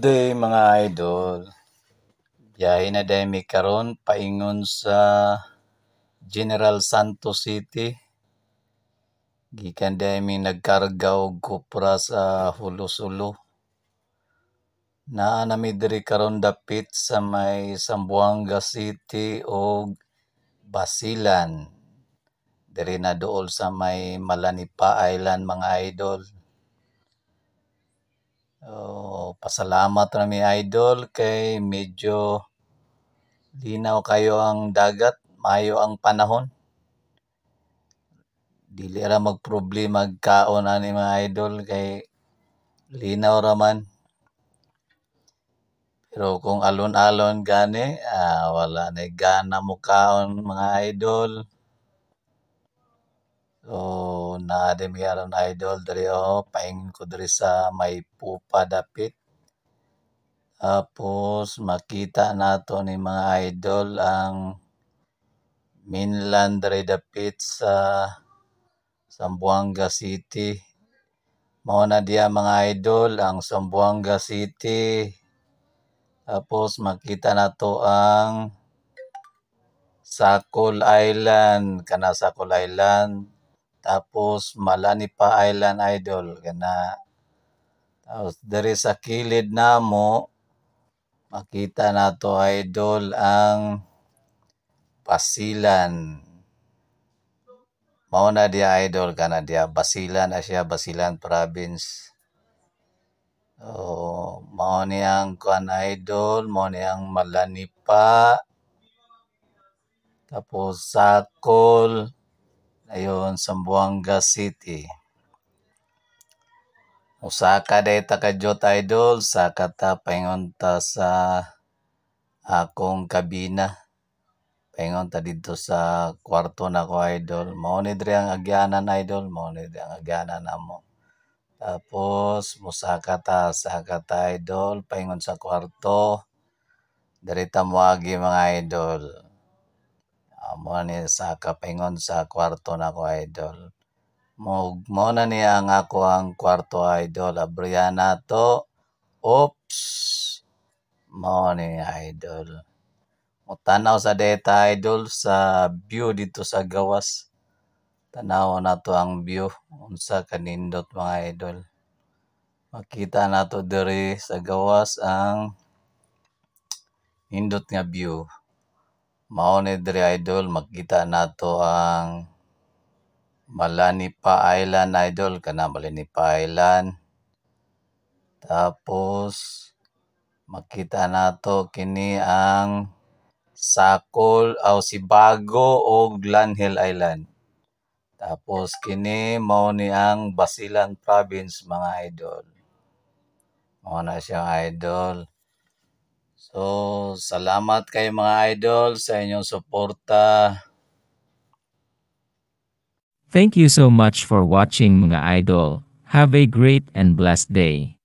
Day mga idol. Biyahe na dahil mi karon paingon sa General Santos City. Gikan dahil mi nagkarga og kupra sa Hulo-Sulo. Naa na mi diri karon dapit sa may Sambuanga City og Basilan. Diri na dool sa may Malanipa Island mga idol. Oh, pasalamat na mi idol kay medyo linaw kayo ang dagat, mayo ang panahon. Dili ra magproblema kaon ani mga idol kay linaw ra man. Pero kung alon-alon gani, ah, wala na gana mo kaon mga idol. So, naa di mi aron idol diri oh, paingon ko diri sa may pupa dapit. Tapos makita nato ni mga idol ang mainland diri dapit sa Zamboanga City. Mao na diya mga idol ang Zamboanga City. Tapos makita nato ang Sakol Island, kana Sakol Island. Tapos Malanipa Island idol kana. Tapos diri sa kilid namo makita nato idol ang Basilan. Mao na diya idol kana diya Basilan na siya Basilan province. Oh, mao ni ang kuan idol, mao ni ang Malanipa. Tapos Sakol, ayon Zamboanga City. Usa ka day ta kadyot idol, sa kata paingon ta sa akong kabina. Paingon ta dito sa kwarto na ko idol. Mao ni diri ang agyanan idol, mao ni diri ang agyanan namo. Tapos musaka ta sa kata idol, paingon sa kwarto. Diri ta moagi mga idol. Amo ni sa kapaingon sa kwarto na ko idol. Mo mo na ni ang ako ang kwarto idol. Abrihan nato. Oops. Mo ni idol. Mutanaw sa data idol sa view dito sa gawas. Tanaw na to ang view unsa kanindot mga idol. Makita nato diri sa gawas ang indot nga view. Mao ni diri idol makita nato ang Malanipa Island idol kana Malanipa Island. Tapos makita nato kini ang Sakol o Sibago o Glanhill Island. Tapos kini mao ni ang Basilan Province mga idol. Mao na siya idol. So, salamat kay mga idol sa inyong suporta. Thank you so much for watching mga idol. Have a great and blessed day.